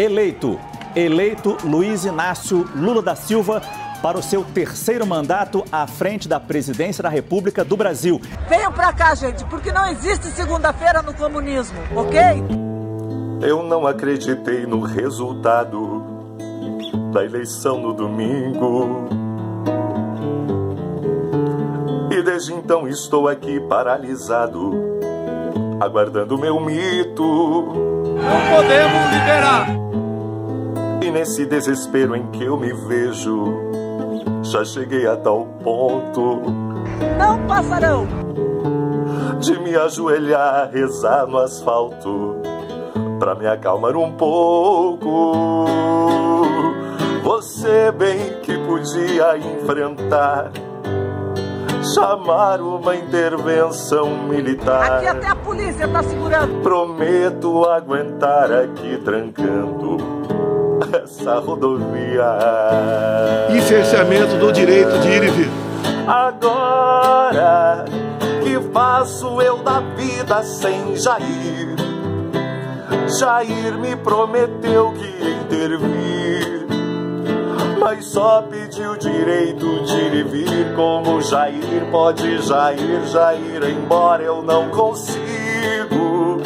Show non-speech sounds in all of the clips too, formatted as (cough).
Eleito. Eleito Luiz Inácio Lula da Silva para o seu terceiro mandato à frente da presidência da República do Brasil. Venham pra cá, gente, porque não existe segunda-feira no comunismo, ok? Eu não acreditei no resultado da eleição no domingo. E desde então estou aqui paralisado, aguardando meu mito. Não podemos liberar! E nesse desespero em que eu me vejo, já cheguei a tal ponto Não passarão! de me ajoelhar, rezar no asfalto, pra me acalmar um pouco. Você bem que podia enfrentar, chamar uma intervenção militar. Aqui até a polícia tá segurando. Prometo aguentar aqui trancando essa rodovia. E cerceamento do direito de ir e vir. Agora que faço eu da vida sem Jair? Jair me prometeu que ia intervir, mas só pediu direito de ir e vir. Como Jair pode Jair, Jair, embora eu não consigo.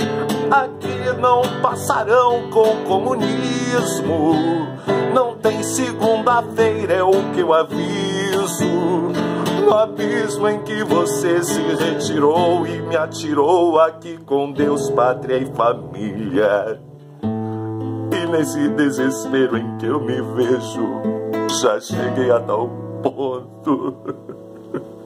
Aqui não passarão com comunismo. Não tem segunda-feira, é o que eu aviso. No abismo em que você se retirou e me atirou aqui com Deus, pátria e família nesse desespero em que eu me vejo, já cheguei a tal ponto. (laughs)